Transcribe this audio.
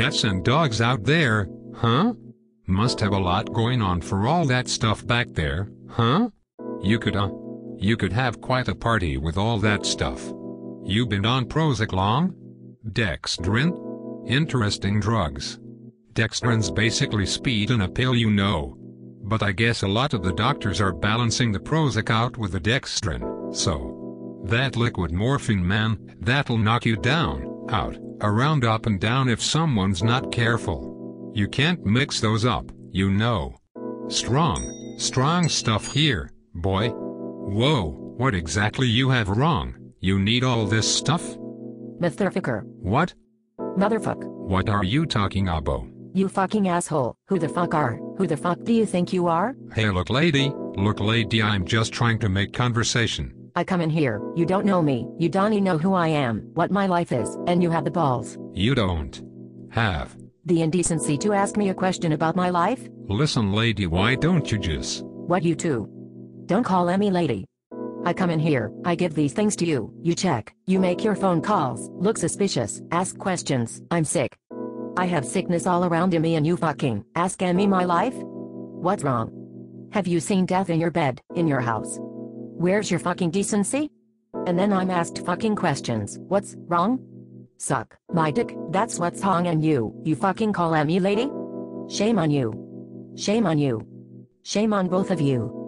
cats and dogs out there, huh? Must have a lot going on for all that stuff back there, huh? You could, uh, you could have quite a party with all that stuff. You been on Prozac long? Dexedrine? Interesting drugs. Dexedrine's basically speed in a pill you know. But I guess a lot of the doctors are balancing the Prozac out with the Dexedrine, so. That liquid morphine man, that'll knock you down, out, around up and down if someone's not careful. You can't mix those up, you know. Strong, strong stuff here, boy. Whoa, what exactly you have wrong? You need all this stuff? Mr. Ficker. What? Motherfuck. What are you talking about? You fucking asshole. Who the fuck are? Who the fuck do you think you are? Hey look lady, look lady I'm just trying to make conversation. I come in here, you don't know me, you don't even know who I am, what my life is, and you have the balls. You don't. Have. The indecency to ask me a question about my life? Listen lady why don't you just... What you two? Don't call Emmy lady. I come in here, I give these things to you, you check, you make your phone calls, look suspicious, ask questions, I'm sick. I have sickness all around me and you fucking ask Emmy my life? What's wrong? Have you seen death in your bed, in your house? Where's your fucking decency? And then I'm asked fucking questions, what's wrong? Suck my dick, that's what's wrong and you, you fucking call me lady? Shame on you. Shame on you. Shame on both of you.